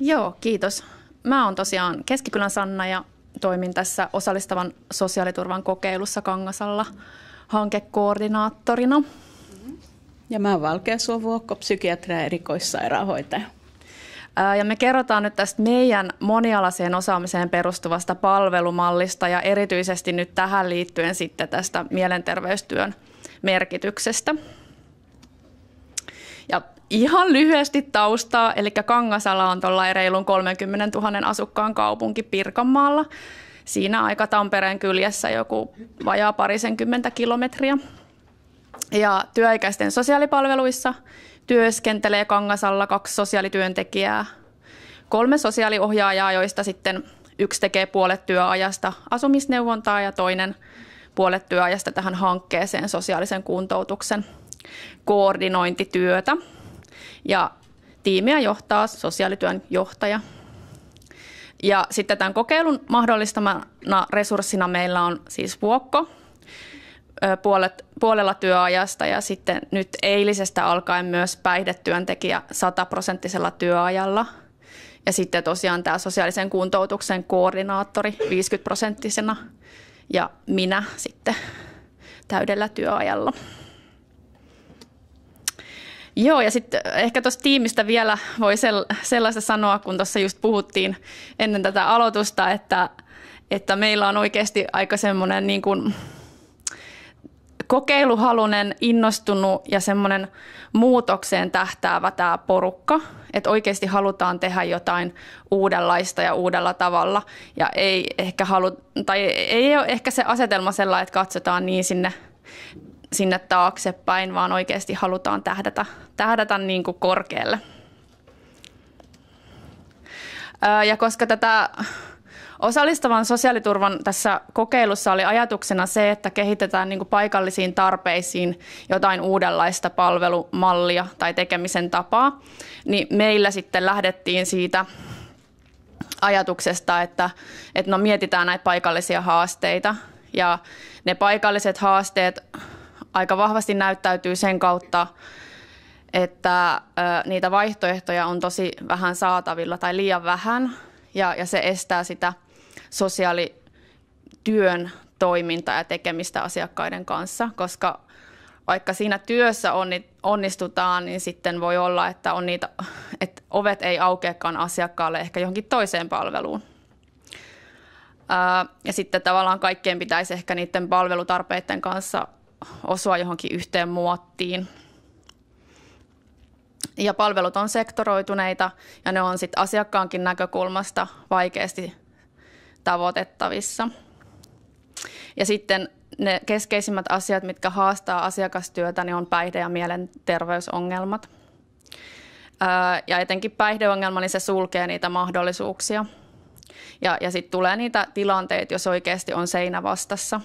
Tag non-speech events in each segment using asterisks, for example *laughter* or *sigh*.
Joo, kiitos. Mä oon tosiaan Keskikylän Sanna ja toimin tässä osallistavan sosiaaliturvan kokeilussa Kangasalla hankekoordinaattorina. Ja mä oon Valkea Suovuokko, psykiatria ja erikoissairaanhoitaja. Ja me kerrotaan nyt tästä meidän monialaiseen osaamiseen perustuvasta palvelumallista ja erityisesti nyt tähän liittyen sitten tästä mielenterveystyön merkityksestä. Ja ihan lyhyesti taustaa, eli Kangasala on tuolla reilun 30 000 asukkaan kaupunki Pirkanmaalla. Siinä aika Tampereen kyljessä joku vajaa parisenkymmentä kilometriä. Ja työikäisten sosiaalipalveluissa työskentelee Kangasalla kaksi sosiaalityöntekijää, kolme sosiaaliohjaajaa, joista sitten yksi tekee puolet työajasta asumisneuvontaa ja toinen puolet työajasta tähän hankkeeseen sosiaalisen kuntoutuksen koordinointityötä. Ja tiimiä johtaa sosiaalityön johtaja. Ja sitten tämän kokeilun mahdollistamana resurssina meillä on siis vuokko, puolet, puolella työajasta ja sitten nyt eilisestä alkaen myös päihdetyöntekijä sataprosenttisella työajalla. Ja sitten tosiaan tämä sosiaalisen kuntoutuksen koordinaattori 50 prosenttisena ja minä sitten täydellä työajalla. Joo, ja sitten ehkä tuosta tiimistä vielä voi sellaista sanoa, kun tuossa just puhuttiin ennen tätä aloitusta, että, että meillä on oikeasti aika semmoinen niin kuin kokeiluhalunen, innostunut ja semmoinen muutokseen tähtäävä tämä porukka, että oikeasti halutaan tehdä jotain uudenlaista ja uudella tavalla. Ja ei ehkä halu, tai ei ole ehkä se asetelma sellainen, että katsotaan niin sinne, sinne taaksepäin, vaan oikeasti halutaan tähdätä, tähdätä niin kuin korkealle. Ja koska tätä Osallistavan sosiaaliturvan tässä kokeilussa oli ajatuksena se, että kehitetään niin paikallisiin tarpeisiin jotain uudenlaista palvelumallia tai tekemisen tapaa, niin meillä sitten lähdettiin siitä ajatuksesta, että, että no mietitään näitä paikallisia haasteita ja ne paikalliset haasteet aika vahvasti näyttäytyy sen kautta, että niitä vaihtoehtoja on tosi vähän saatavilla tai liian vähän ja, ja se estää sitä sosiaalityön toimintaa ja tekemistä asiakkaiden kanssa, koska vaikka siinä työssä onnistutaan, niin sitten voi olla, että, on niitä, että ovet ei aukeakaan asiakkaalle ehkä johonkin toiseen palveluun. Ja sitten tavallaan kaikkien pitäisi ehkä niiden palvelutarpeiden kanssa osua johonkin yhteen muottiin. Ja palvelut on sektoroituneita ja ne on sitten asiakkaankin näkökulmasta vaikeasti tavoitettavissa. Ja sitten ne keskeisimmät asiat, mitkä haastaa asiakastyötä, niin on päihde- ja mielenterveysongelmat. Ja etenkin päihdeongelma, niin se sulkee niitä mahdollisuuksia. Ja, ja sitten tulee niitä tilanteita, jos oikeasti on seinä vastassa.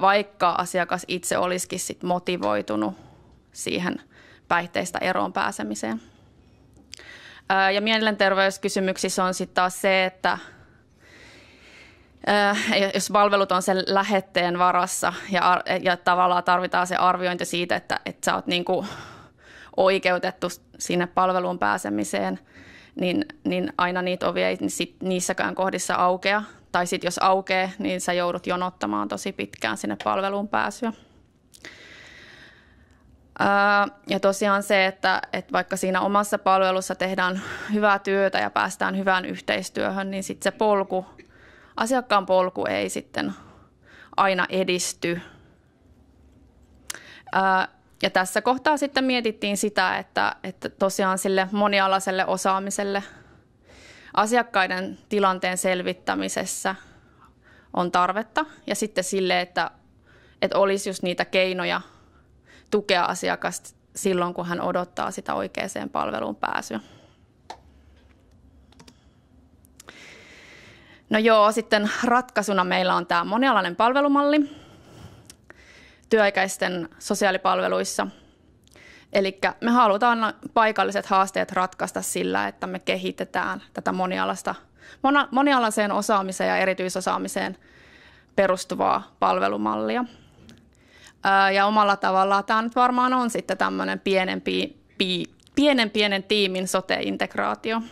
Vaikka asiakas itse olisikin sit motivoitunut siihen päihteistä eroon pääsemiseen. Ja mielenterveyskysymyksissä on sitten taas se, että jos palvelut on sen lähetteen varassa ja, ja tavallaan tarvitaan se arviointi siitä, että, että sä oot niin kuin oikeutettu sinne palveluun pääsemiseen, niin, niin aina niitä ovia ei sit niissäkään kohdissa aukea. Tai sitten jos aukeaa, niin sä joudut jonottamaan tosi pitkään sinne palveluun pääsyä. Ja tosiaan se, että, että vaikka siinä omassa palvelussa tehdään hyvää työtä ja päästään hyvään yhteistyöhön, niin sitten se polku asiakkaan polku ei sitten aina edisty. Ja tässä kohtaa sitten mietittiin sitä, että, että tosiaan sille monialaiselle osaamiselle asiakkaiden tilanteen selvittämisessä on tarvetta ja sitten sille, että, että olisi just niitä keinoja tukea asiakasta silloin, kun hän odottaa sitä oikeaan palveluun pääsyä. No joo, sitten ratkaisuna meillä on tämä monialainen palvelumalli työikäisten sosiaalipalveluissa. Eli me halutaan paikalliset haasteet ratkaista sillä, että me kehitetään tätä monialasta, monialaiseen osaamiseen ja erityisosaamiseen perustuvaa palvelumallia. Ja omalla tavallaan tämä nyt varmaan on sitten tämmöinen pienempi pienen pienen tiimin sote-integraatio.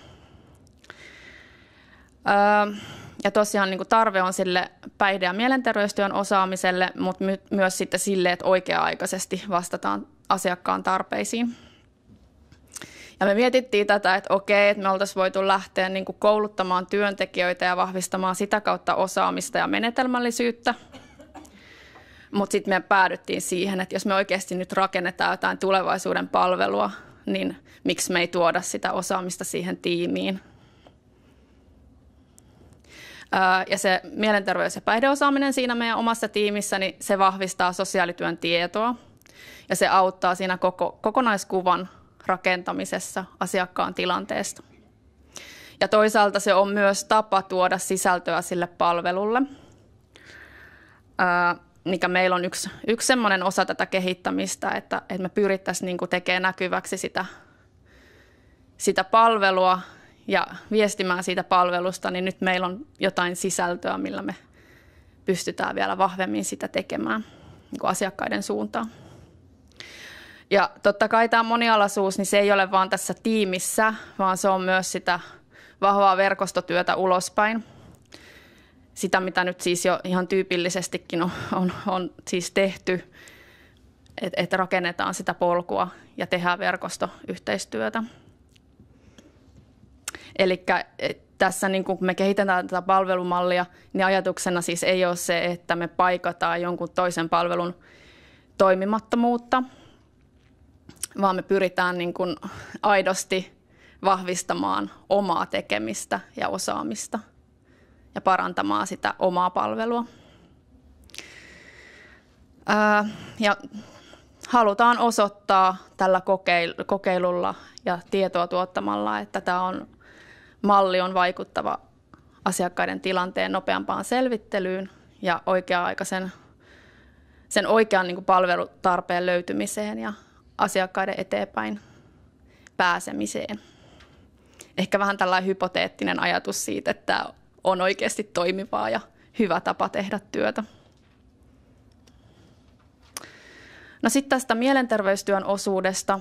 Ja tosiaan niin tarve on sille päihde- ja mielenterveystyön osaamiselle, mutta my- myös sitten sille, että oikea-aikaisesti vastataan asiakkaan tarpeisiin. Ja me mietittiin tätä, että okei, että me oltaisiin voitu lähteä niin kuin kouluttamaan työntekijöitä ja vahvistamaan sitä kautta osaamista ja menetelmällisyyttä. Mutta sitten me päädyttiin siihen, että jos me oikeasti nyt rakennetaan jotain tulevaisuuden palvelua, niin miksi me ei tuoda sitä osaamista siihen tiimiin. Ja se mielenterveys- ja päihdeosaaminen siinä meidän omassa tiimissä, niin se vahvistaa sosiaalityön tietoa ja se auttaa siinä koko, kokonaiskuvan rakentamisessa asiakkaan tilanteesta. Ja toisaalta se on myös tapa tuoda sisältöä sille palvelulle, mikä meillä on yksi, yksi sellainen osa tätä kehittämistä, että, että me pyrittäisiin niin tekemään näkyväksi sitä, sitä palvelua ja viestimään siitä palvelusta, niin nyt meillä on jotain sisältöä, millä me pystytään vielä vahvemmin sitä tekemään niin asiakkaiden suuntaan. Ja totta kai tämä monialaisuus, niin se ei ole vaan tässä tiimissä, vaan se on myös sitä vahvaa verkostotyötä ulospäin. Sitä, mitä nyt siis jo ihan tyypillisestikin on, on, on siis tehty, että et rakennetaan sitä polkua ja tehdään verkostoyhteistyötä. Eli tässä niin kun me kehitetään tätä palvelumallia, niin ajatuksena siis ei ole se, että me paikataan jonkun toisen palvelun toimimattomuutta – vaan me pyritään niin kuin aidosti vahvistamaan omaa tekemistä ja osaamista ja parantamaan sitä omaa palvelua. Ää, ja halutaan osoittaa tällä kokeilulla ja tietoa tuottamalla, että tämä on, malli on vaikuttava asiakkaiden tilanteen nopeampaan selvittelyyn ja oikea-aikaisen sen oikean niin kuin palvelutarpeen löytymiseen ja asiakkaiden eteenpäin pääsemiseen. Ehkä vähän tällainen hypoteettinen ajatus siitä, että on oikeasti toimivaa ja hyvä tapa tehdä työtä. No sitten tästä mielenterveystyön osuudesta.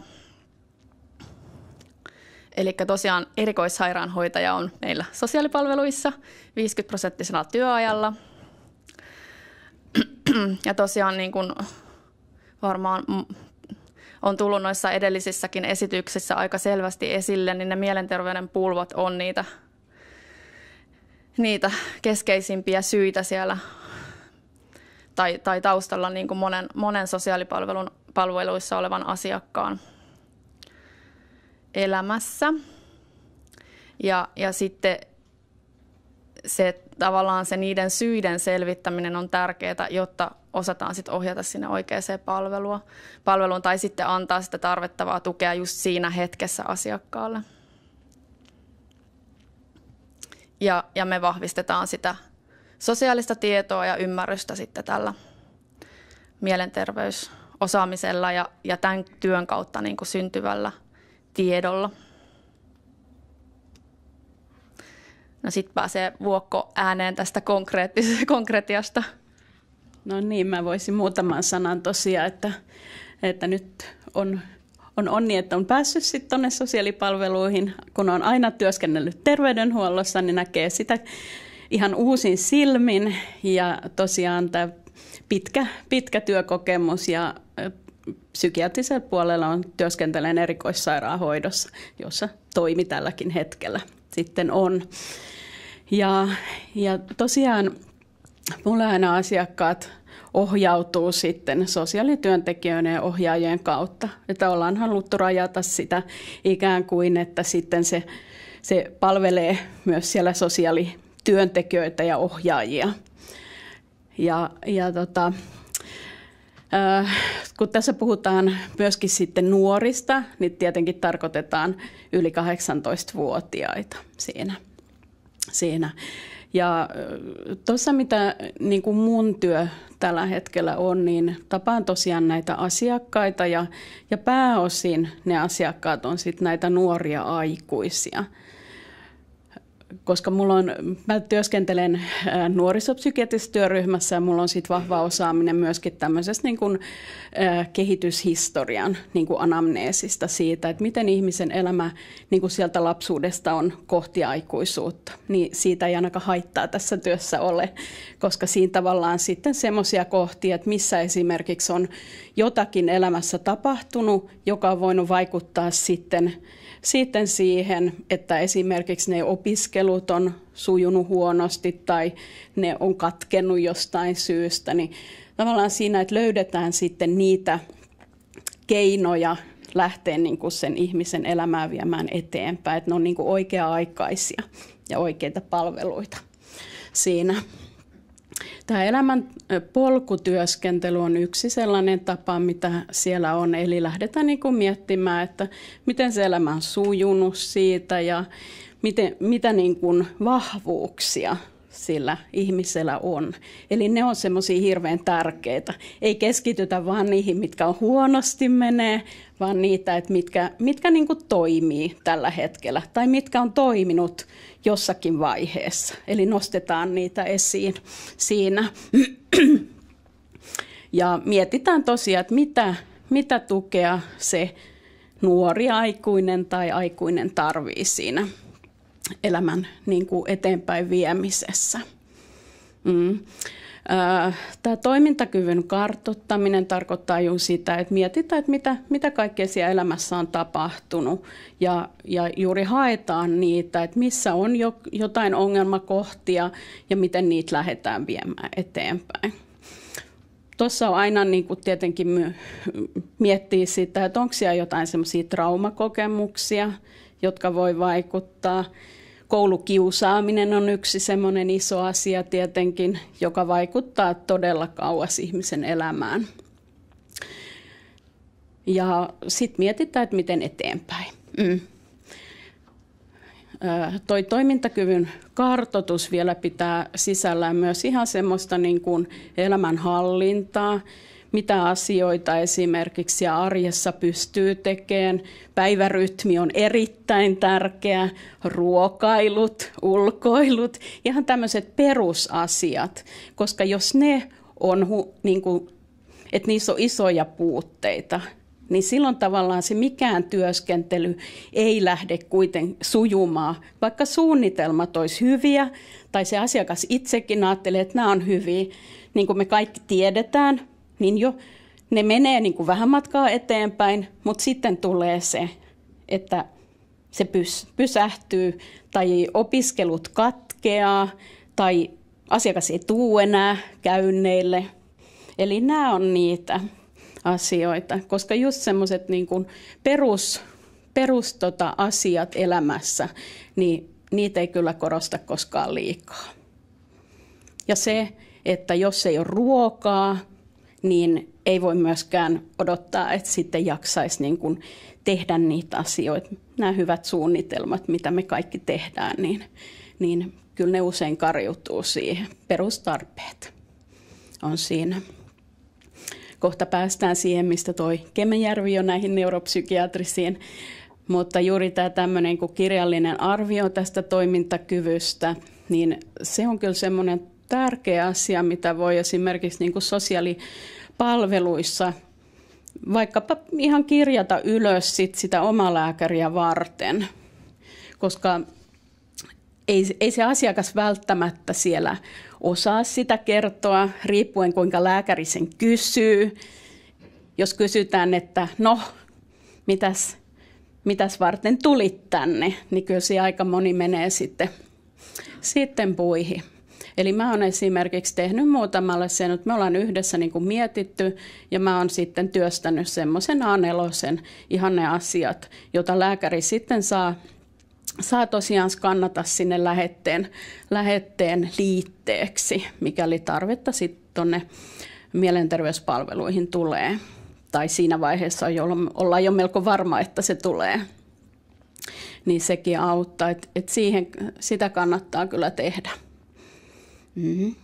Eli tosiaan erikoissairaanhoitaja on meillä sosiaalipalveluissa 50 prosenttisella työajalla. Ja tosiaan niin kuin varmaan on tullut noissa edellisissäkin esityksissä aika selvästi esille, niin ne mielenterveyden pulvot on niitä, niitä keskeisimpiä syitä siellä tai, tai taustalla niin kuin monen, monen sosiaalipalvelun palveluissa olevan asiakkaan elämässä. Ja, ja sitten se tavallaan se niiden syiden selvittäminen on tärkeää, jotta osataan sitten ohjata sinne oikeaan palvelua, palveluun tai sitten antaa sitä tarvittavaa tukea just siinä hetkessä asiakkaalle. Ja, ja me vahvistetaan sitä sosiaalista tietoa ja ymmärrystä sitten tällä mielenterveysosaamisella ja, ja tämän työn kautta niin kuin syntyvällä tiedolla. No sitten pääsee Vuokko ääneen tästä konkreettiasta. No niin, mä voisin muutaman sanan tosiaan, että, että nyt on, on onni, että on päässyt sitten tuonne sosiaalipalveluihin. Kun on aina työskennellyt terveydenhuollossa, niin näkee sitä ihan uusin silmin. Ja tosiaan tämä pitkä, pitkä työkokemus ja psykiatrisella puolella on työskentelen erikoissairaanhoidossa, jossa toimi tälläkin hetkellä sitten on. Ja, ja tosiaan mulla aina asiakkaat ohjautuu sitten sosiaalityöntekijöiden ja ohjaajien kautta. Että ollaan haluttu rajata sitä ikään kuin, että sitten se, se palvelee myös siellä sosiaalityöntekijöitä ja ohjaajia. Ja, ja tota, äh, kun tässä puhutaan myöskin sitten nuorista, niin tietenkin tarkoitetaan yli 18-vuotiaita siinä. siinä. Ja tuossa mitä niin kuin mun työ tällä hetkellä on, niin tapaan tosiaan näitä asiakkaita ja, ja pääosin ne asiakkaat on sitten näitä nuoria aikuisia. Koska mulla on, mä työskentelen nuorisopsykiatrisessa työryhmässä ja mulla on sit vahva osaaminen myöskin tämmöisestä niin kuin, kehityshistorian niin kuin anamneesista siitä, että miten ihmisen elämä niin kuin sieltä lapsuudesta on kohti aikuisuutta. Niin siitä ei ainakaan haittaa tässä työssä ole, koska siinä tavallaan sitten semmoisia kohtia, että missä esimerkiksi on jotakin elämässä tapahtunut, joka on voinut vaikuttaa sitten sitten siihen, että esimerkiksi ne opiskelut on sujunut huonosti tai ne on katkennut jostain syystä, niin tavallaan siinä, että löydetään sitten niitä keinoja lähteä niin kuin sen ihmisen elämää viemään eteenpäin, että ne on niin kuin oikea-aikaisia ja oikeita palveluita siinä. Tämä elämän polkutyöskentely on yksi sellainen tapa, mitä siellä on. Eli lähdetään niin kuin miettimään, että miten se elämä on sujunut siitä ja miten, mitä niin kuin vahvuuksia sillä ihmisellä on. Eli ne on semmoisia hirveän tärkeitä. Ei keskitytä vaan niihin, mitkä on huonosti menee, vaan niitä, että mitkä, mitkä niin kuin toimii tällä hetkellä tai mitkä on toiminut jossakin vaiheessa. Eli nostetaan niitä esiin siinä. *clears throat* Ja mietitään tosiaan, että mitä, mitä tukea se nuori aikuinen tai aikuinen tarvii siinä elämän niin kuin eteenpäin viemisessä. Mm. Tämä toimintakyvyn kartottaminen tarkoittaa juuri sitä, että mietitään, että mitä, mitä kaikkea siellä elämässä on tapahtunut ja, ja juuri haetaan niitä, että missä on jo, jotain ongelmakohtia ja miten niitä lähdetään viemään eteenpäin. Tuossa on aina niin kuin tietenkin miettiä sitä, että onko siellä jotain semmoisia traumakokemuksia, jotka voi vaikuttaa. Koulukiusaaminen on yksi semmoinen iso asia tietenkin, joka vaikuttaa todella kauas ihmisen elämään. Ja sitten mietitään, että miten eteenpäin. Mm. Toi toimintakyvyn kartotus vielä pitää sisällään myös ihan semmoista niin kuin elämänhallintaa, mitä asioita esimerkiksi arjessa pystyy tekemään. Päivärytmi on erittäin tärkeä, ruokailut, ulkoilut, ihan tämmöiset perusasiat, koska jos ne on, niin kuin, että niissä on isoja puutteita, niin silloin tavallaan se mikään työskentely ei lähde kuitenkin sujumaan, vaikka suunnitelmat olisi hyviä tai se asiakas itsekin ajattelee, että nämä on hyviä, niin kuin me kaikki tiedetään, niin jo ne menee niin kuin vähän matkaa eteenpäin, mutta sitten tulee se, että se pys, pysähtyy tai opiskelut katkeaa tai asiakas ei tuu enää käynneille. Eli nämä on niitä asioita, koska just semmoiset niin perus, perus tota, asiat elämässä, niin niitä ei kyllä korosta koskaan liikaa. Ja se, että jos ei ole ruokaa, niin ei voi myöskään odottaa, että sitten jaksaisi niin kuin tehdä niitä asioita. Nämä hyvät suunnitelmat, mitä me kaikki tehdään, niin, niin kyllä ne usein karjutuu siihen. Perustarpeet on siinä. Kohta päästään siihen, mistä toi Kemenjärvi on näihin neuropsykiatrisiin. Mutta juuri tämä tämmöinen kirjallinen arvio tästä toimintakyvystä, niin se on kyllä semmoinen tärkeä asia, mitä voi esimerkiksi niin kuin sosiaalipalveluissa vaikkapa ihan kirjata ylös sit sitä omalääkäriä varten, koska ei, ei se asiakas välttämättä siellä osaa sitä kertoa, riippuen kuinka lääkäri sen kysyy. Jos kysytään, että no, mitäs, mitäs varten tulit tänne, niin kyllä se aika moni menee sitten, sitten puihin. Eli mä oon esimerkiksi tehnyt muutamalle sen, että me ollaan yhdessä niin kuin mietitty ja mä oon sitten työstänyt semmoisen A4, ihan ne asiat, jota lääkäri sitten saa saa tosiaan skannata sinne lähetteen, lähetteen liitteeksi, mikäli tarvetta sitten tuonne mielenterveyspalveluihin tulee. Tai siinä vaiheessa ollaan jo melko varma, että se tulee. Niin sekin auttaa, että et siihen, sitä kannattaa kyllä tehdä. Mm-hmm.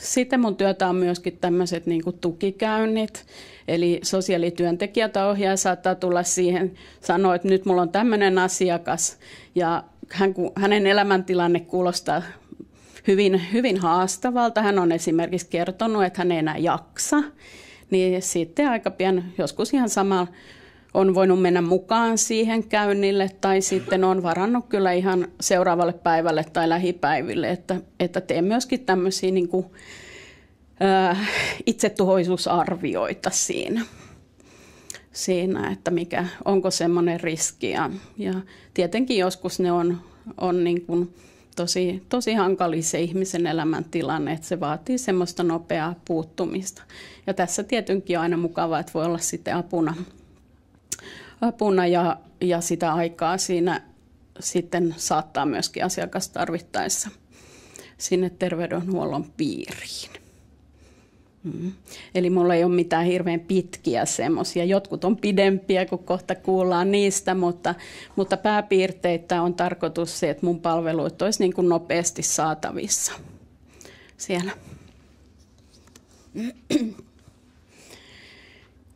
Sitten mun työtä on myöskin tämmöiset niin tukikäynnit, eli sosiaalityöntekijä tai saattaa tulla siihen, sanoa, että nyt mulla on tämmöinen asiakas, ja hän, hänen elämäntilanne kuulostaa hyvin, hyvin haastavalta. Hän on esimerkiksi kertonut, että hän ei enää jaksa, niin sitten aika pian, joskus ihan sama on voinut mennä mukaan siihen käynnille tai sitten on varannut kyllä ihan seuraavalle päivälle tai lähipäiville, että, että teen myöskin tämmöisiä niin kuin, ää, itsetuhoisuusarvioita siinä, siinä, että mikä, onko semmoinen riski ja, ja tietenkin joskus ne on, on niin kuin tosi, tosi hankali se ihmisen elämäntilanne, että se vaatii semmoista nopeaa puuttumista. Ja tässä tietenkin on aina mukavaa, että voi olla sitten apuna apuna ja, ja sitä aikaa siinä sitten saattaa myöskin asiakas tarvittaessa sinne terveydenhuollon piiriin. Mm. Eli mulla ei ole mitään hirveän pitkiä semmoisia. Jotkut on pidempiä, kun kohta kuullaan niistä, mutta, mutta pääpiirteitä on tarkoitus se, että mun palveluit olisi niin kuin nopeasti saatavissa siellä.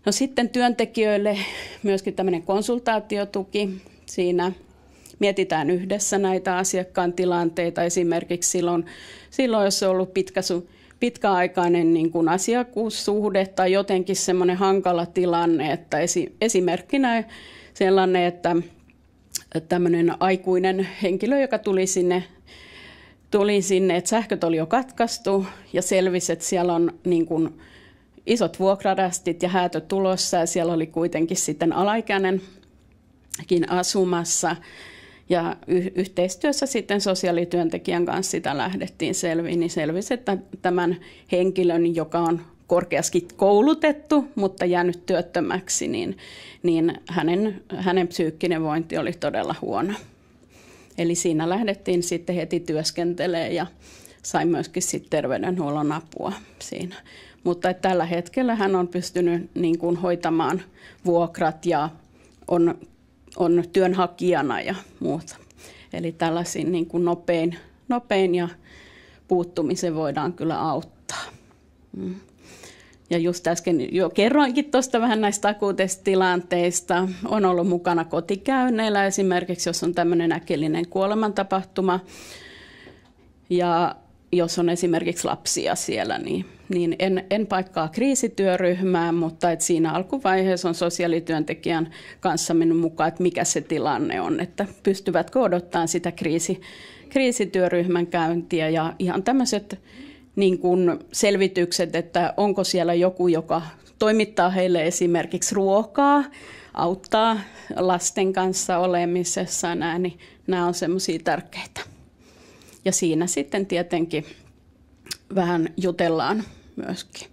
No sitten työntekijöille myöskin tämmöinen konsultaatiotuki. Siinä mietitään yhdessä näitä asiakkaan tilanteita. Esimerkiksi silloin, silloin jos on ollut pitkä, pitkäaikainen niin kuin asiakkuussuhde tai jotenkin semmoinen hankala tilanne, että esi, esimerkkinä sellainen, että tämmöinen aikuinen henkilö, joka tuli sinne, tuli sinne, että sähköt oli jo katkaistu ja selvisi, että siellä on niin kuin isot vuokrarästit ja häätö tulossa ja siellä oli kuitenkin sitten alaikäinenkin asumassa. Ja yhteistyössä sitten sosiaalityöntekijän kanssa sitä lähdettiin selviin, niin selvisi, että tämän henkilön, joka on korkeasti koulutettu, mutta jäänyt työttömäksi, niin, niin hänen, hänen psyykkinen vointi oli todella huono. Eli siinä lähdettiin sitten heti työskentelemään ja sain myöskin sitten terveydenhuollon apua siinä. Mutta että tällä hetkellä hän on pystynyt niin kuin hoitamaan vuokrat ja on, on työnhakijana ja muuta. Eli tällaisiin niin kuin nopein, nopein ja puuttumisen voidaan kyllä auttaa. Mm. Ja just äsken jo kerroinkin tuosta vähän näistä akuuteista tilanteista. On ollut mukana kotikäynneillä esimerkiksi, jos on tämmöinen äkillinen kuolemantapahtuma. Ja jos on esimerkiksi lapsia siellä, niin, niin en, en paikkaa kriisityöryhmää, mutta et siinä alkuvaiheessa on sosiaalityöntekijän kanssa mennyt mukaan, että mikä se tilanne on, että pystyvätkö odottaa sitä kriisi, kriisityöryhmän käyntiä ja ihan tämmöiset niin kuin selvitykset, että onko siellä joku, joka toimittaa heille esimerkiksi ruokaa, auttaa lasten kanssa olemisessa, nämä, niin nämä on semmoisia tärkeitä. Ja siinä sitten tietenkin vähän jutellaan myöskin.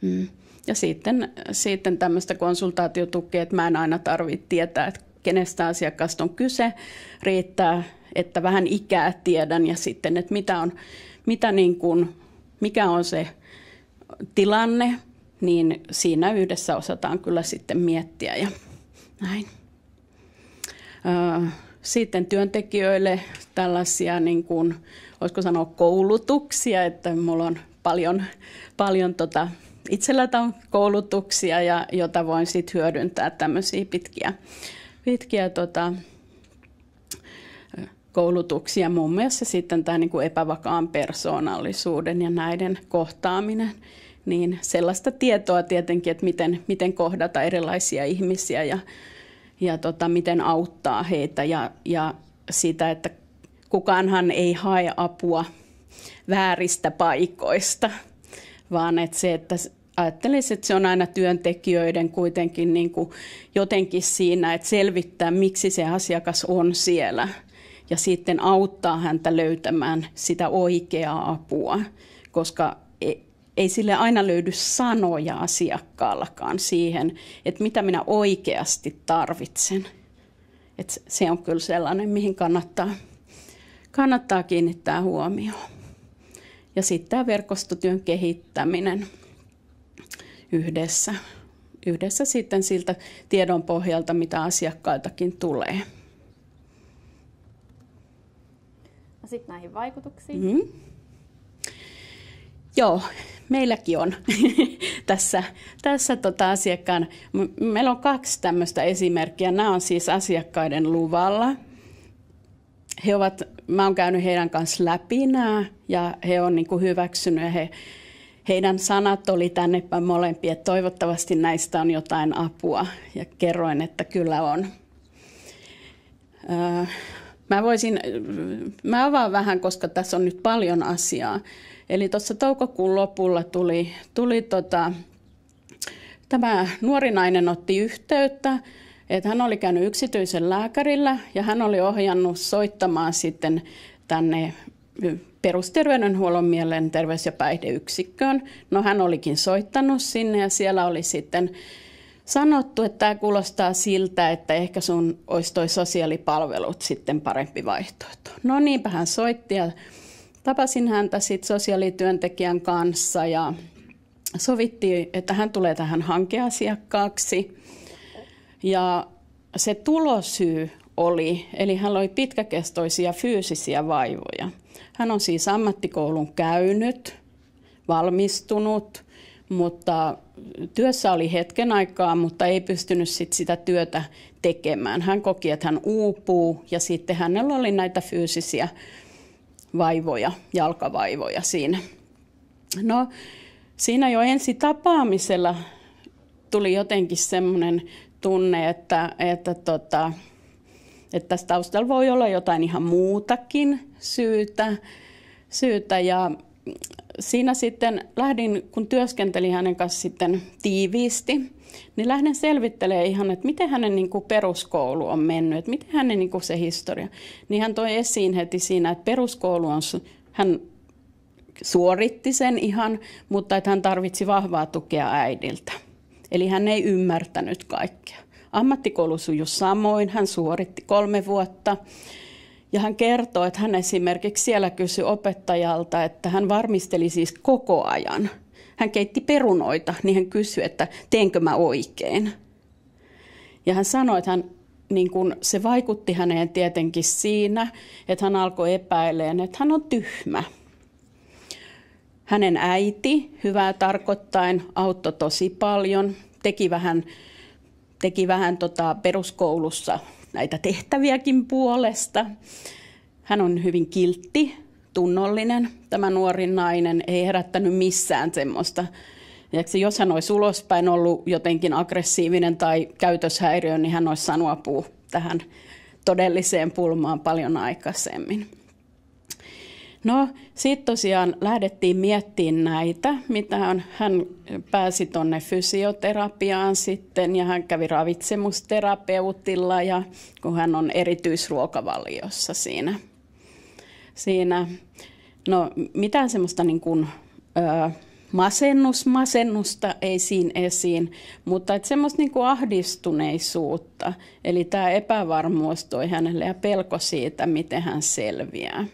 Mm. Ja sitten, sitten tämmöistä konsultaatiotukea, että mä en aina tarvitse tietää, että kenestä asiakkaasta on kyse. Riittää, että vähän ikää tiedän ja sitten, että mitä on, mitä niin kuin, mikä on se tilanne, niin siinä yhdessä osataan kyllä sitten miettiä ja näin. Sitten työntekijöille tällaisia, niin kuin, olisiko sanoa koulutuksia, että mulla on paljon, paljon tota, itsellä on koulutuksia, ja, jota voin sitten hyödyntää tämmöisiä pitkiä, pitkiä tota, koulutuksia. Muun muassa sitten tämä niin epävakaan persoonallisuuden ja näiden kohtaaminen. Niin sellaista tietoa tietenkin, että miten, miten kohdata erilaisia ihmisiä ja ja tota, miten auttaa heitä ja, ja sitä, että kukaanhan ei hae apua vääristä paikoista, vaan että se, että ajattelisin, että se on aina työntekijöiden kuitenkin niin kuin jotenkin siinä, että selvittää, miksi se asiakas on siellä ja sitten auttaa häntä löytämään sitä oikeaa apua, koska ei sille aina löydy sanoja asiakkaallakaan siihen, että mitä minä oikeasti tarvitsen. Et se on kyllä sellainen, mihin kannattaa, kannattaa kiinnittää huomioon. Ja sitten tämä verkostotyön kehittäminen yhdessä. Yhdessä sitten siltä tiedon pohjalta, mitä asiakkailtakin tulee. Sitten näihin vaikutuksiin. Mm-hmm. Joo, meilläkin on *laughs* tässä, tässä tota asiakkaan. Meillä on kaksi tämmöistä esimerkkiä. Nämä on siis asiakkaiden luvalla. He ovat, mä oon käynyt heidän kanssa läpi nämä ja he on niin hyväksynyt ja he, heidän sanat oli tänne molempia, että toivottavasti näistä on jotain apua ja kerroin, että kyllä on. Mä voisin, mä avaan vähän, koska tässä on nyt paljon asiaa. Eli tuossa toukokuun lopulla tuli, tuli tota, tämä nuori nainen otti yhteyttä, että hän oli käynyt yksityisen lääkärillä ja hän oli ohjannut soittamaan sitten tänne perusterveydenhuollon mielenterveys- ja päihdeyksikköön. No hän olikin soittanut sinne ja siellä oli sitten sanottu, että tämä kuulostaa siltä, että ehkä sun olisi toi sosiaalipalvelut sitten parempi vaihtoehto. No niinpä hän soitti ja tapasin häntä sitten sosiaalityöntekijän kanssa ja sovittiin, että hän tulee tähän hankeasiakkaaksi. Ja se tulosyy oli, eli hän oli pitkäkestoisia fyysisiä vaivoja. Hän on siis ammattikoulun käynyt, valmistunut, mutta työssä oli hetken aikaa, mutta ei pystynyt sit sitä työtä tekemään. Hän koki, että hän uupuu ja sitten hänellä oli näitä fyysisiä vaivoja, jalkavaivoja siinä. No, siinä jo ensi tapaamisella tuli jotenkin semmoinen tunne, että, että, tota, että tässä taustalla voi olla jotain ihan muutakin syytä. syytä ja siinä sitten lähdin, kun työskentelin hänen kanssa sitten tiiviisti, niin lähden selvittelemään ihan, että miten hänen niin kuin peruskoulu on mennyt, että miten hänen niin kuin se historia. Niin hän toi esiin heti siinä, että peruskoulu on, hän suoritti sen ihan, mutta että hän tarvitsi vahvaa tukea äidiltä. Eli hän ei ymmärtänyt kaikkea. Ammattikoulu sujui samoin, hän suoritti kolme vuotta. Ja hän kertoo, että hän esimerkiksi siellä kysyi opettajalta, että hän varmisteli siis koko ajan – hän keitti perunoita, niin hän kysyi, että teenkö mä oikein. Ja hän sanoi, että hän, niin kun, se vaikutti häneen tietenkin siinä, että hän alkoi epäileen, että hän on tyhmä. Hänen äiti, hyvää tarkoittain, auttoi tosi paljon, teki vähän, teki vähän tota peruskoulussa näitä tehtäviäkin puolesta. Hän on hyvin kiltti, tunnollinen. Tämä nuori nainen ei herättänyt missään semmoista. Jos hän olisi ulospäin ollut jotenkin aggressiivinen tai käytöshäiriö, niin hän olisi saanut apua tähän todelliseen pulmaan paljon aikaisemmin. No, sitten tosiaan lähdettiin miettimään näitä, mitä on. Hän pääsi tuonne fysioterapiaan sitten ja hän kävi ravitsemusterapeutilla ja kun hän on erityisruokavaliossa siinä siinä. No mitään semmoista niin kuin, ö, masennus, masennusta ei siinä esiin, mutta että semmoista niin kuin ahdistuneisuutta, eli tämä epävarmuus toi hänelle ja pelko siitä, miten hän selviää.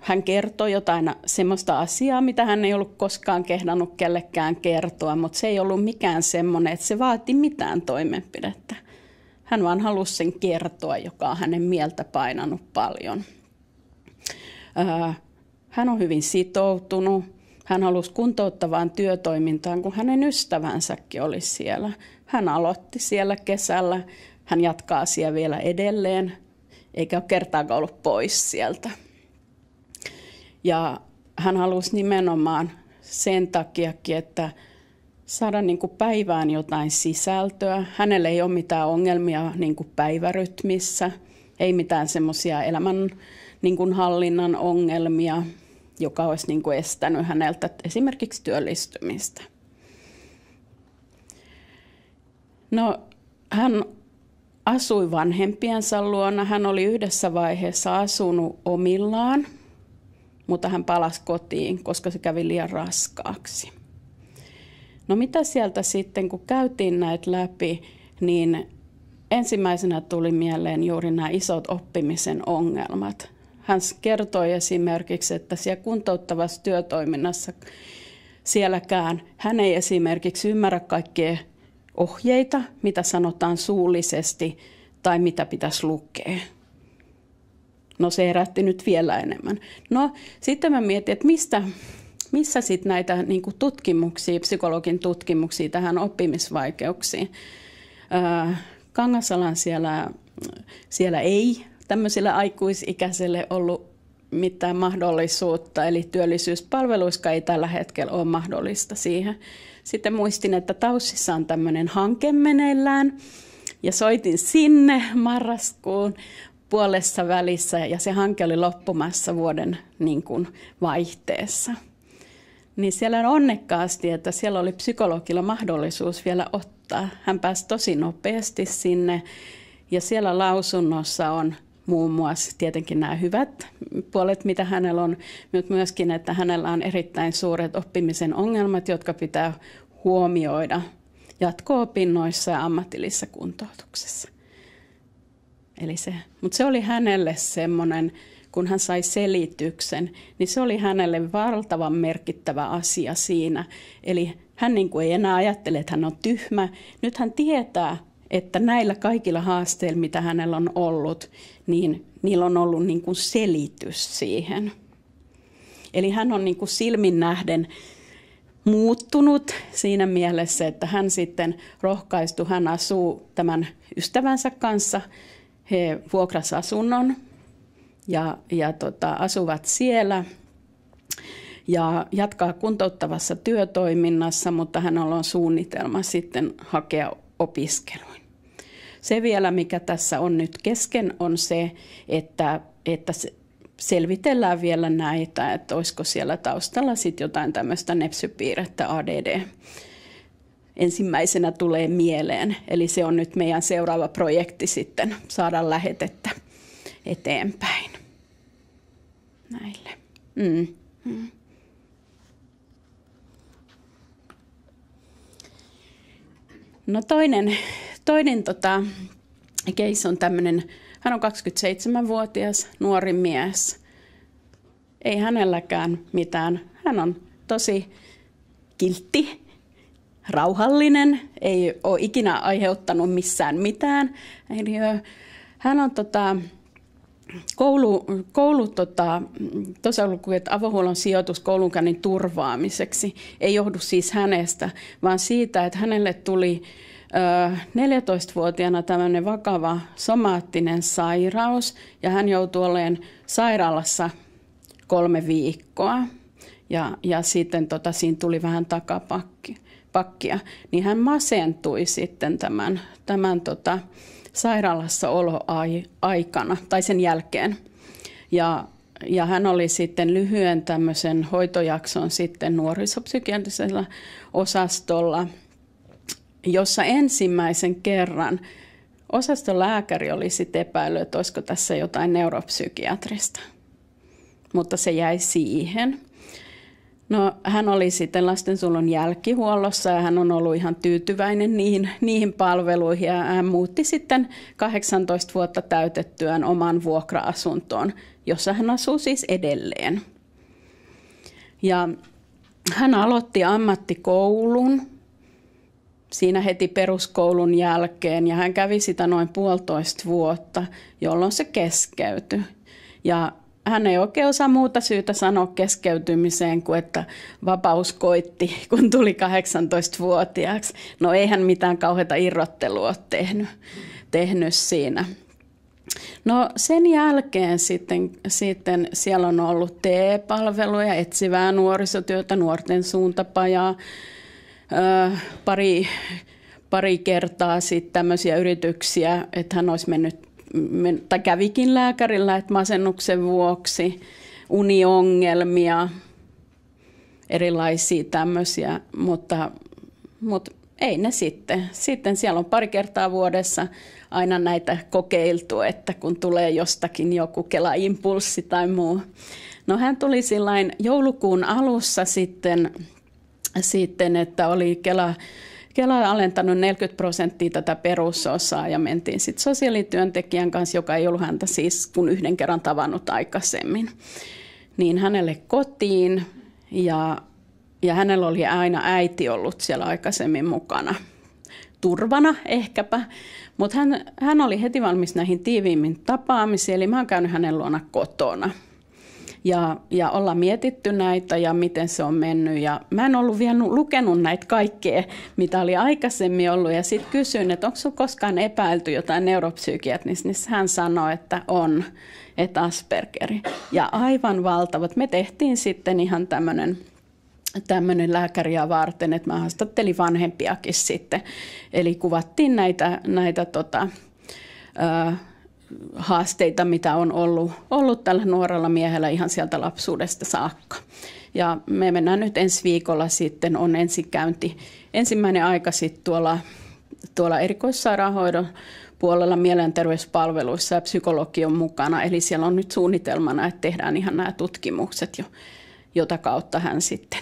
Hän kertoi jotain semmoista asiaa, mitä hän ei ollut koskaan kehdannut kellekään kertoa, mutta se ei ollut mikään semmoinen, että se vaati mitään toimenpidettä. Hän vaan halusi sen kertoa, joka on hänen mieltä painanut paljon. Hän on hyvin sitoutunut. Hän halusi kuntouttavaan työtoimintaan, kun hänen ystävänsäkin oli siellä. Hän aloitti siellä kesällä. Hän jatkaa siellä vielä edelleen, eikä ole kertaakaan ollut pois sieltä. Ja hän halusi nimenomaan sen takiakin, että saada niin kuin päivään jotain sisältöä. Hänellä ei ole mitään ongelmia niin kuin päivärytmissä, ei mitään semmoisia elämän niin kuin hallinnan ongelmia, joka olisi niin kuin estänyt häneltä esimerkiksi työllistymistä. No, hän asui vanhempiensa luona. Hän oli yhdessä vaiheessa asunut omillaan, mutta hän palasi kotiin, koska se kävi liian raskaaksi. No mitä sieltä sitten, kun käytiin näitä läpi, niin ensimmäisenä tuli mieleen juuri nämä isot oppimisen ongelmat. Hän kertoi esimerkiksi, että siellä kuntouttavassa työtoiminnassa sielläkään hän ei esimerkiksi ymmärrä kaikkia ohjeita, mitä sanotaan suullisesti tai mitä pitäisi lukea. No se herätti nyt vielä enemmän. No sitten mä mietin, että mistä, missä sitten näitä niin tutkimuksia, psykologin tutkimuksia tähän oppimisvaikeuksiin. Kangasalan siellä, siellä ei tämmöiselle aikuisikäiselle ollut mitään mahdollisuutta, eli työllisyyspalveluissa ei tällä hetkellä ole mahdollista siihen. Sitten muistin, että Taussissa on tämmöinen hanke meneillään, ja soitin sinne marraskuun puolessa välissä, ja se hanke oli loppumassa vuoden niin kuin, vaihteessa. Niin siellä on onnekkaasti, että siellä oli psykologilla mahdollisuus vielä ottaa. Hän pääsi tosi nopeasti sinne, ja siellä lausunnossa on muun muassa tietenkin nämä hyvät puolet, mitä hänellä on, mutta myöskin, että hänellä on erittäin suuret oppimisen ongelmat, jotka pitää huomioida jatko-opinnoissa ja ammatillisessa kuntoutuksessa. Eli se, mutta se oli hänelle semmoinen, kun hän sai selityksen, niin se oli hänelle valtavan merkittävä asia siinä. Eli hän niin kuin ei enää ajattele, että hän on tyhmä. Nyt hän tietää, että näillä kaikilla haasteilla, mitä hänellä on ollut, niin niillä on ollut niin kuin selitys siihen. Eli hän on niin kuin silmin nähden muuttunut siinä mielessä, että hän sitten rohkaistui, hän asuu tämän ystävänsä kanssa, he vuokras asunnon ja, ja tota, asuvat siellä ja jatkaa kuntouttavassa työtoiminnassa, mutta hänellä on suunnitelma sitten hakea opiskeluun. Se vielä, mikä tässä on nyt kesken, on se, että, että selvitellään vielä näitä, että olisiko siellä taustalla sitten jotain tämmöistä nepsypiirrettä ADD ensimmäisenä tulee mieleen. Eli se on nyt meidän seuraava projekti sitten saada lähetettä eteenpäin näille. Mm. Mm. No toinen, toinen tota, case on tämmöinen, hän on 27-vuotias nuori mies. Ei hänelläkään mitään. Hän on tosi kiltti, rauhallinen, ei ole ikinä aiheuttanut missään mitään. Eli hän on tota, koulu, koulu tota, että avohuollon sijoitus koulunkäynnin turvaamiseksi ei johdu siis hänestä, vaan siitä, että hänelle tuli 14-vuotiaana tämmöinen vakava somaattinen sairaus ja hän joutui olemaan sairaalassa kolme viikkoa ja, ja sitten tota, siinä tuli vähän takapakki. Pakkia, niin hän masentui sitten tämän, tämän tota, sairaalassa oloaikana tai sen jälkeen. Ja, ja hän oli sitten lyhyen tämmöisen hoitojakson sitten nuorisopsykiatrisella osastolla, jossa ensimmäisen kerran osaston lääkäri oli sitten epäillyt, että olisiko tässä jotain neuropsykiatrista. Mutta se jäi siihen. No, hän oli sitten lastensuojelun jälkihuollossa ja hän on ollut ihan tyytyväinen niihin, niihin palveluihin ja hän muutti sitten 18 vuotta täytettyään oman vuokra-asuntoon, jossa hän asuu siis edelleen. Ja hän aloitti ammattikoulun siinä heti peruskoulun jälkeen ja hän kävi sitä noin puolitoista vuotta, jolloin se keskeytyi. Ja hän ei oikein osaa muuta syytä sanoa keskeytymiseen kuin, että vapaus koitti, kun tuli 18-vuotiaaksi. No eihän mitään kauheita irrottelua ole tehnyt, tehnyt siinä. No sen jälkeen sitten, sitten siellä on ollut TE-palveluja, etsivää nuorisotyötä, nuorten suuntapajaa, pari, pari kertaa sitten tämmöisiä yrityksiä, että hän olisi mennyt tai kävikin lääkärillä, että masennuksen vuoksi, uniongelmia, erilaisia tämmöisiä, mutta, mutta ei ne sitten. Sitten siellä on pari kertaa vuodessa aina näitä kokeiltu, että kun tulee jostakin joku Kela-impulssi tai muu. No hän tuli sillain joulukuun alussa sitten, sitten että oli Kela Kela on alentanut 40 prosenttia tätä perusosaa ja mentiin sitten sosiaalityöntekijän kanssa, joka ei ollut häntä siis kun yhden kerran tavannut aikaisemmin. Niin hänelle kotiin ja, ja hänellä oli aina äiti ollut siellä aikaisemmin mukana turvana ehkäpä, mutta hän, hän oli heti valmis näihin tiiviimmin tapaamisiin, eli mä oon käynyt hänen luona kotona. Ja, ja ollaan mietitty näitä ja miten se on mennyt. Ja mä en ollut vielä lukenut näitä kaikkea, mitä oli aikaisemmin ollut. Ja sitten kysyin, että onko sinulla koskaan epäilty jotain neuropsykiatrista, niin hän sanoi, että on, että Aspergeri. Ja aivan valtavat. Me tehtiin sitten ihan tämmöinen tämmöinen lääkäriä varten, että mä haastattelin vanhempiakin sitten. Eli kuvattiin näitä, näitä tota, ö, haasteita, mitä on ollut, ollut tällä nuorella miehellä ihan sieltä lapsuudesta saakka. Ja me mennään nyt ensi viikolla sitten, on ensikäynti, ensimmäinen aika sitten tuolla, tuolla erikoissairaanhoidon puolella mielenterveyspalveluissa ja psykologi on mukana. Eli siellä on nyt suunnitelmana, että tehdään ihan nämä tutkimukset, jo, jota kautta hän sitten,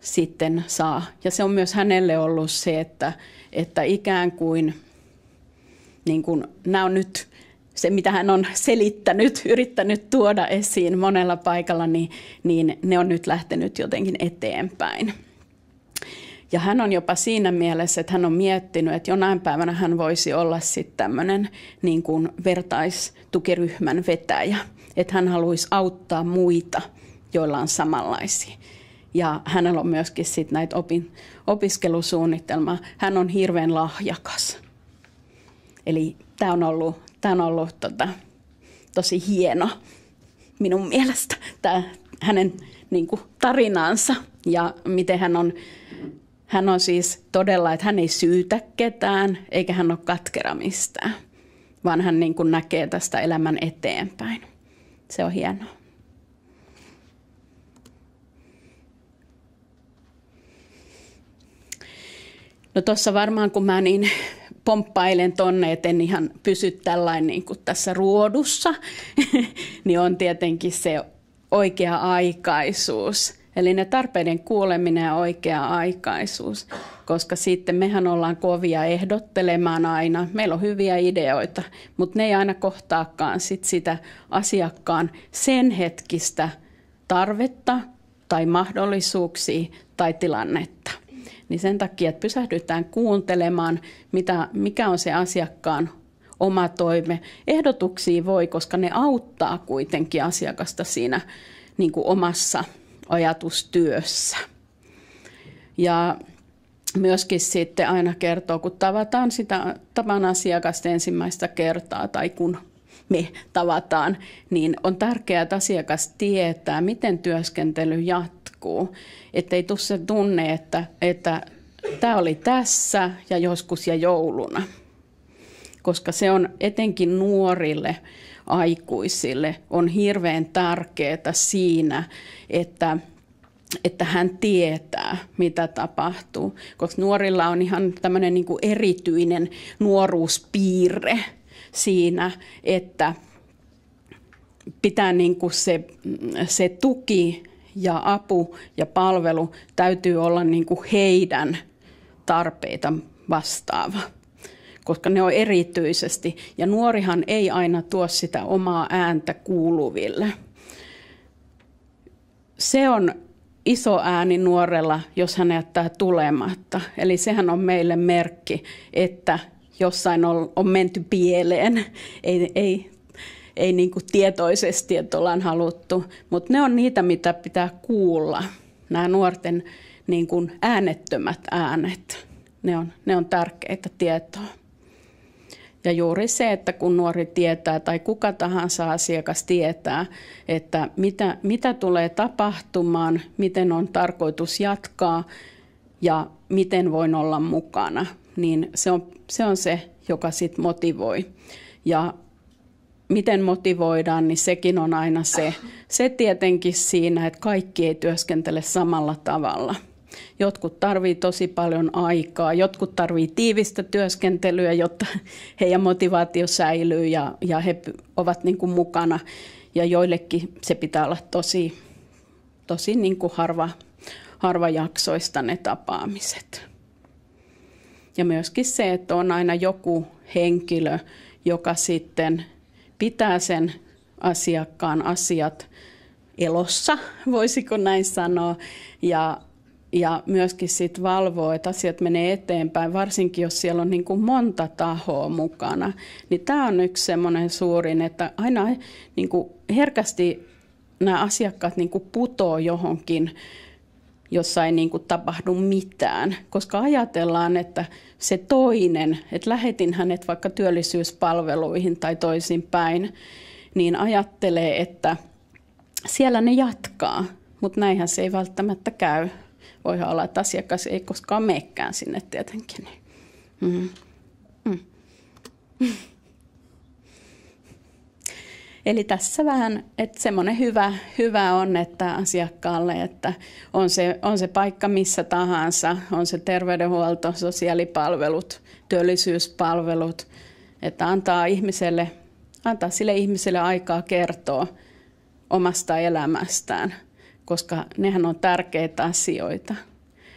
sitten saa. Ja se on myös hänelle ollut se, että, että ikään kuin – niin kuin, nämä on nyt se, mitä hän on selittänyt, *laughs* yrittänyt tuoda esiin monella paikalla, niin, niin ne on nyt lähtenyt jotenkin eteenpäin. Ja hän on jopa siinä mielessä, että hän on miettinyt, että jonain päivänä hän voisi olla sitten tämmöinen niin kuin vertaistukiryhmän vetäjä. Että hän haluaisi auttaa muita, joilla on samanlaisia. Ja hänellä on myöskin sitten näitä opin, opiskelusuunnitelmaa. Hän on hirveän lahjakas. Eli tämä on ollut, tämä on ollut tota, tosi hieno minun mielestä, tämä hänen niin kuin, tarinaansa ja miten hän on, hän on siis todella, että hän ei syytä ketään eikä hän ole katkera mistään, vaan hän niin kuin, näkee tästä elämän eteenpäin. Se on hienoa. No tuossa varmaan kun mä niin pomppailen tonne, että en ihan pysy tällainen niin kuin tässä ruodussa, *laughs* niin on tietenkin se oikea aikaisuus. Eli ne tarpeiden kuuleminen ja oikea aikaisuus, koska sitten mehän ollaan kovia ehdottelemaan aina. Meillä on hyviä ideoita, mutta ne ei aina kohtaakaan sit sitä asiakkaan sen hetkistä tarvetta tai mahdollisuuksia tai tilannetta. Niin sen takia, että pysähdytään kuuntelemaan, mitä, mikä on se asiakkaan oma toime. Ehdotuksia voi, koska ne auttaa kuitenkin asiakasta siinä niin kuin omassa ajatustyössä. Ja myöskin sitten aina kertoo, kun tavataan sitä tavan asiakasta ensimmäistä kertaa tai kun me tavataan, niin on tärkeää, että asiakas tietää, miten työskentely jatkuu. Että ei tule se tunne, että, että tämä oli tässä ja joskus ja jouluna. Koska se on etenkin nuorille aikuisille on hirveän tärkeää siinä, että että hän tietää, mitä tapahtuu. Koska nuorilla on ihan tämmöinen niin kuin erityinen nuoruuspiirre siinä, että pitää niin kuin se, se tuki ja apu ja palvelu täytyy olla niin kuin heidän tarpeita vastaava koska ne on erityisesti. Ja nuorihan ei aina tuo sitä omaa ääntä kuuluville. Se on iso ääni nuorella, jos hän jättää tulematta. Eli sehän on meille merkki, että jossain on, on menty pieleen. Ei, ei, ei niin kuin tietoisesti, että ollaan haluttu, mutta ne on niitä, mitä pitää kuulla. Nämä nuorten niin kuin äänettömät äänet, ne on, ne on tärkeitä tietoa. Ja juuri se, että kun nuori tietää tai kuka tahansa asiakas tietää, että mitä, mitä tulee tapahtumaan, miten on tarkoitus jatkaa ja miten voin olla mukana, niin se on se, on se joka sitten motivoi. Ja miten motivoidaan, niin sekin on aina se, se tietenkin siinä, että kaikki ei työskentele samalla tavalla. Jotkut tarvii tosi paljon aikaa, jotkut tarvii tiivistä työskentelyä, jotta heidän motivaatio säilyy ja, ja he ovat niin kuin mukana. Ja joillekin se pitää olla tosi, tosi niin kuin harva, harvajaksoista ne tapaamiset. Ja myöskin se, että on aina joku henkilö, joka sitten pitää sen asiakkaan asiat elossa, *laughs* voisiko näin sanoa, ja ja myöskin sit valvoo, että asiat menee eteenpäin, varsinkin jos siellä on niin kuin monta tahoa mukana. Niin tämä on yksi semmoinen suurin, että aina niin kuin herkästi nämä asiakkaat niin kuin putoo johonkin, jossa ei niin kuin tapahdu mitään, koska ajatellaan, että se toinen, että lähetin hänet vaikka työllisyyspalveluihin tai toisinpäin, niin ajattelee, että siellä ne jatkaa, mutta näinhän se ei välttämättä käy. Voi olla, että asiakas ei koskaan meekään sinne tietenkin. Mm. Mm. Eli tässä vähän, että semmoinen hyvä, hyvä on, että asiakkaalle, että on se, on se paikka missä tahansa, on se terveydenhuolto, sosiaalipalvelut, työllisyyspalvelut, että antaa ihmiselle, antaa sille ihmiselle aikaa kertoa omasta elämästään, koska nehän on tärkeitä asioita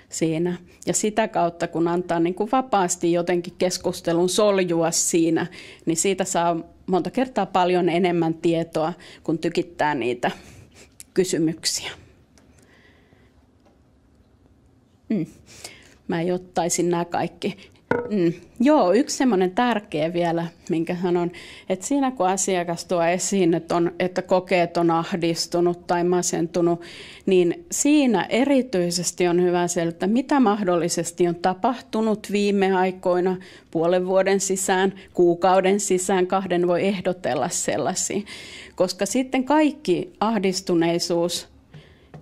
siinä. Ja sitä kautta, kun antaa niin kuin vapaasti jotenkin keskustelun soljua siinä, niin siitä saa monta kertaa paljon enemmän tietoa, kun tykittää niitä kysymyksiä. Mm. Mä ottaisin nämä kaikki Mm. Joo, yksi semmoinen tärkeä vielä, minkä sanon, että siinä kun asiakas tuo esiin, että, on, että kokeet on ahdistunut tai masentunut, niin siinä erityisesti on hyvä selittää, mitä mahdollisesti on tapahtunut viime aikoina, puolen vuoden sisään, kuukauden sisään, kahden voi ehdotella sellaisia. Koska sitten kaikki ahdistuneisuus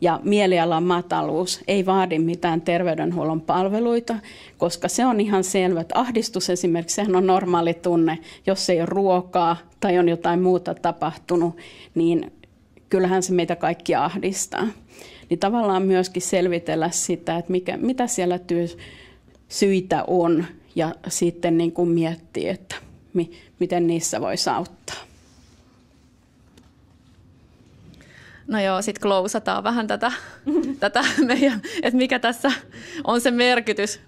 ja mielialan mataluus ei vaadi mitään terveydenhuollon palveluita, koska se on ihan selvä, että ahdistus esimerkiksi sehän on normaali tunne, jos ei ole ruokaa tai on jotain muuta tapahtunut, niin kyllähän se meitä kaikki ahdistaa. Niin tavallaan myöskin selvitellä sitä, että mikä, mitä siellä työ, syitä on ja sitten niin kuin miettiä, että mi, miten niissä voisi auttaa. No joo, sitten klousataan vähän tätä, *laughs* tätä meidän, että mikä tässä on se merkitys.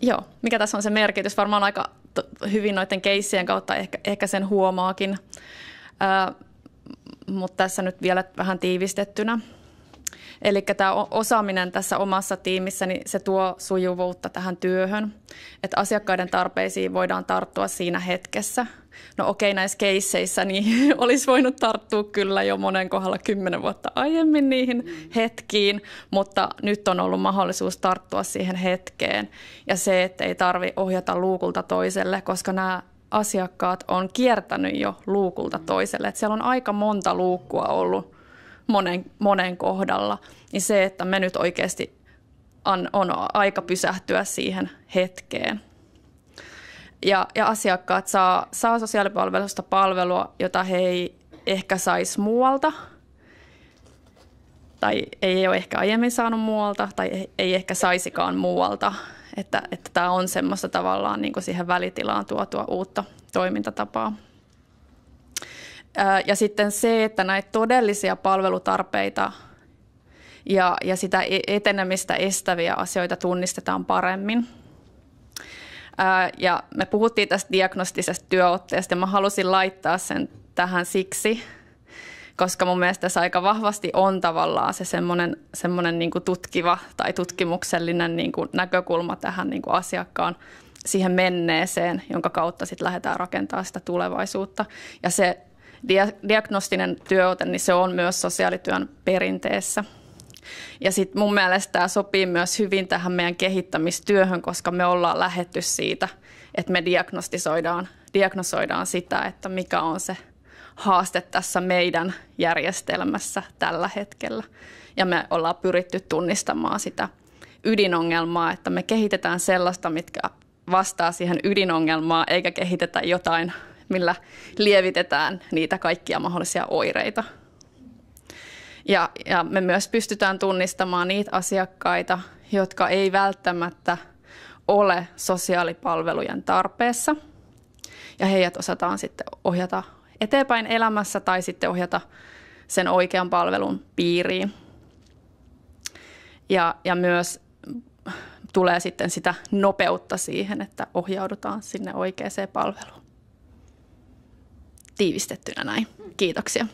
Joo, mikä tässä on se merkitys? Varmaan aika hyvin noiden keissien kautta ehkä, ehkä sen huomaakin, äh, mutta tässä nyt vielä vähän tiivistettynä. Eli tämä osaaminen tässä omassa tiimissä, niin se tuo sujuvuutta tähän työhön, että asiakkaiden tarpeisiin voidaan tarttua siinä hetkessä. No okei, näissä keisseissä niin *laughs* olisi voinut tarttua kyllä jo monen kohdalla kymmenen vuotta aiemmin niihin hetkiin, mutta nyt on ollut mahdollisuus tarttua siihen hetkeen. Ja se, että ei tarvi ohjata luukulta toiselle, koska nämä asiakkaat on kiertänyt jo luukulta toiselle. Että siellä on aika monta luukkua ollut monen, monen kohdalla, niin se, että me nyt oikeasti on, on aika pysähtyä siihen hetkeen. Ja, ja asiakkaat saa, saa sosiaalipalvelusta palvelua, jota he ei ehkä saisi muualta, tai ei ole ehkä aiemmin saanut muualta, tai ei, ehkä saisikaan muualta. Että, että tämä on semmoista tavallaan niin siihen välitilaan tuotua uutta toimintatapaa. Ja sitten se, että näitä todellisia palvelutarpeita ja, ja sitä e-, etenemistä estäviä asioita tunnistetaan paremmin. Ja me puhuttiin tästä diagnostisesta työotteesta ja mä halusin laittaa sen tähän siksi, koska mun mielestä tässä aika vahvasti on tavallaan se semmoinen, semmoinen niin kuin tutkiva tai tutkimuksellinen niin kuin näkökulma tähän niin kuin asiakkaan siihen menneeseen, jonka kautta sitten lähdetään rakentamaan sitä tulevaisuutta. Ja se diagnostinen työote, niin se on myös sosiaalityön perinteessä. Ja sitten mun mielestä tämä sopii myös hyvin tähän meidän kehittämistyöhön, koska me ollaan lähetty siitä, että me diagnostisoidaan, diagnosoidaan sitä, että mikä on se haaste tässä meidän järjestelmässä tällä hetkellä. Ja me ollaan pyritty tunnistamaan sitä ydinongelmaa, että me kehitetään sellaista, mitkä vastaa siihen ydinongelmaan, eikä kehitetä jotain millä lievitetään niitä kaikkia mahdollisia oireita. Ja, ja me myös pystytään tunnistamaan niitä asiakkaita, jotka ei välttämättä ole sosiaalipalvelujen tarpeessa. Ja heidät osataan sitten ohjata eteenpäin elämässä tai sitten ohjata sen oikean palvelun piiriin. Ja, ja myös tulee sitten sitä nopeutta siihen, että ohjaudutaan sinne oikeaan palveluun tiivistettynä näin. Kiitoksia.